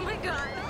Oh my god.